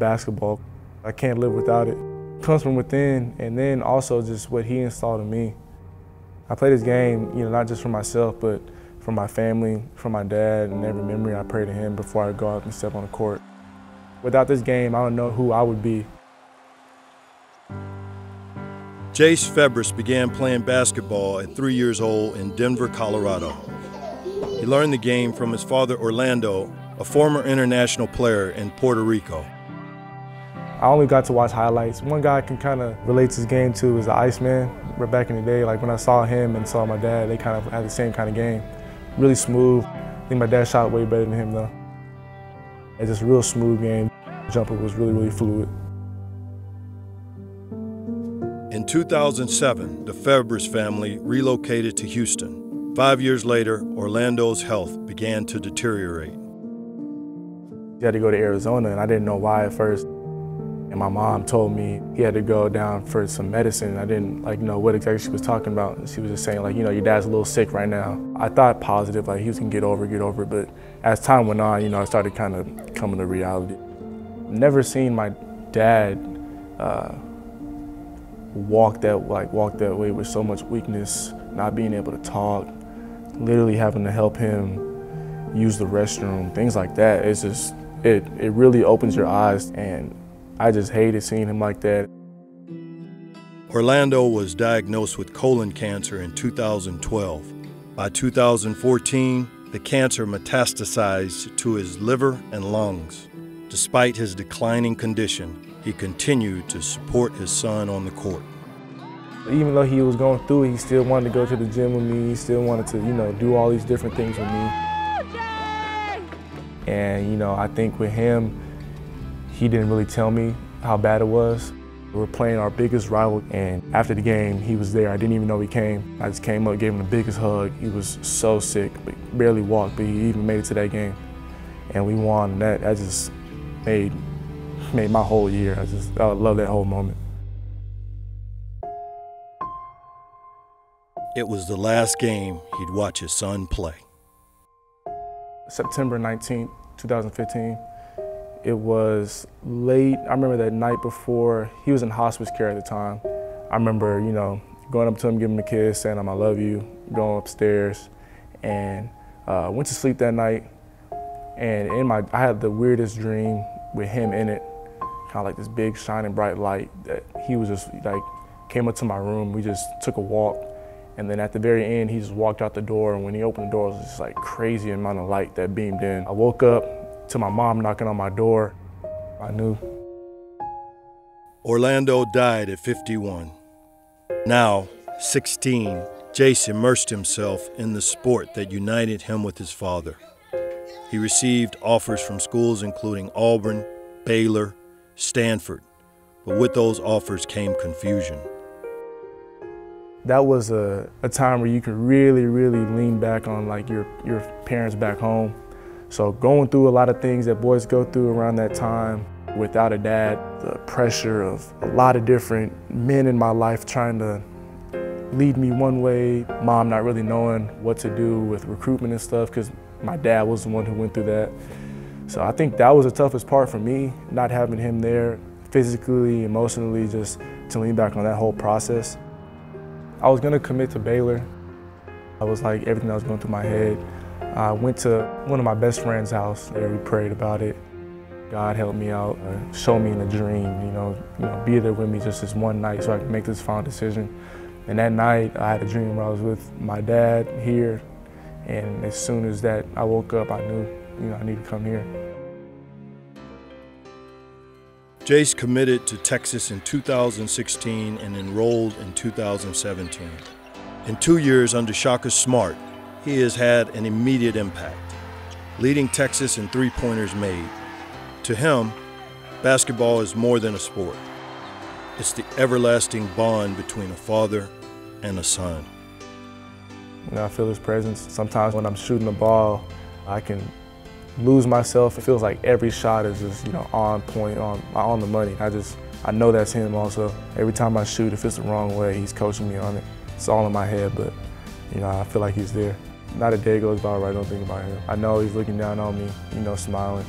basketball. I can't live without it. it. Comes from within, and then also just what he installed in me. I play this game, you know, not just for myself, but for my family, for my dad, and every memory I pray to him before I go out and step on the court. Without this game, I don't know who I would be. Jase Febres began playing basketball at three years old in Denver, Colorado. He learned the game from his father Orlando, a former international player in Puerto Rico. I only got to watch highlights. One guy I can kind of relate his game to is the Iceman. Back in the day, like when I saw him and saw my dad, they kind of had the same kind of game. Really smooth. I think my dad shot way better than him though. It's just a real smooth game. The jumper was really, really fluid. In 2007, the Febres family relocated to Houston. Five years later, Orlando's health began to deteriorate. He had to go to Arizona, and I didn't know why at first. And my mom told me he had to go down for some medicine. I didn't like know what exactly she was talking about. She was just saying like, you know, your dad's a little sick right now. I thought positive, like he was gonna get over, get over. But as time went on, you know, I started kind of coming to reality. Never seen my dad uh, walk that like walk that way with so much weakness, not being able to talk, literally having to help him use the restroom, things like that. It's just it it really opens your eyes and I just hated seeing him like that. Orlando was diagnosed with colon cancer in 2012. By 2014, the cancer metastasized to his liver and lungs. Despite his declining condition, he continued to support his son on the court. Even though he was going through it, he still wanted to go to the gym with me. He still wanted to, you know, do all these different things with me. And, you know, I think with him, he didn't really tell me how bad it was. We were playing our biggest rival, and after the game, he was there. I didn't even know he came. I just came up, gave him the biggest hug. He was so sick, but barely walked, but he even made it to that game. And we won, and that, that just made, made my whole year. I just, I love that whole moment. It was the last game he'd watch his son play. September 19, 2015. It was late. I remember that night before, he was in hospice care at the time. I remember, you know, going up to him, giving him a kiss, saying I love you, going upstairs, and uh, went to sleep that night. And in my, I had the weirdest dream with him in it, kind of like this big shining bright light that he was just like, came up to my room, we just took a walk, and then at the very end, he just walked out the door, and when he opened the door, it was just like crazy amount of light that beamed in. I woke up, to my mom knocking on my door. I knew. Orlando died at 51. Now, 16, Jase immersed himself in the sport that united him with his father. He received offers from schools including Auburn, Baylor, Stanford, but with those offers came confusion. That was a, a time where you could really, really lean back on like your, your parents back home so going through a lot of things that boys go through around that time, without a dad, the pressure of a lot of different men in my life trying to lead me one way, mom not really knowing what to do with recruitment and stuff because my dad was the one who went through that. So I think that was the toughest part for me, not having him there physically, emotionally, just to lean back on that whole process. I was gonna commit to Baylor. I was like everything that was going through my head. I went to one of my best friend's house. There we prayed about it. God helped me out, uh, show me in a dream, you know, you know, be there with me just this one night so I could make this final decision. And that night, I had a dream where I was with my dad here, and as soon as that I woke up, I knew, you know, I needed to come here. Jase committed to Texas in 2016 and enrolled in 2017. In two years under Shaka Smart, he has had an immediate impact, leading Texas in three pointers made. To him, basketball is more than a sport, it's the everlasting bond between a father and a son. You know, I feel his presence. Sometimes when I'm shooting the ball, I can lose myself. It feels like every shot is just, you know, on point, on, on the money. I just, I know that's him also. Every time I shoot, if it's the wrong way, he's coaching me on it. It's all in my head, but, you know, I feel like he's there. Not a day goes by where I don't think about him. I know he's looking down on me, you know, smiling.